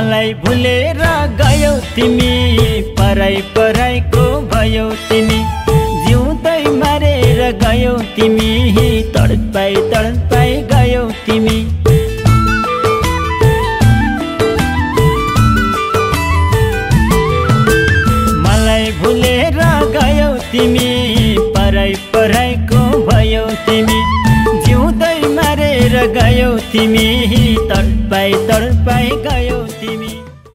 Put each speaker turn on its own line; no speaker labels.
मलाई भुलेर गयौ तिमी पराई पराईको भयौ तिमी। जिउँदै मारेर गयौ तिमी तडपाई तडपाई गयौ तिमी। मलाई भुलेर गयौ तिमी पराई पराईको भयौ तिमी। जिउँदै मारेर गयौ तिमी तडपाई तडपाई गयौ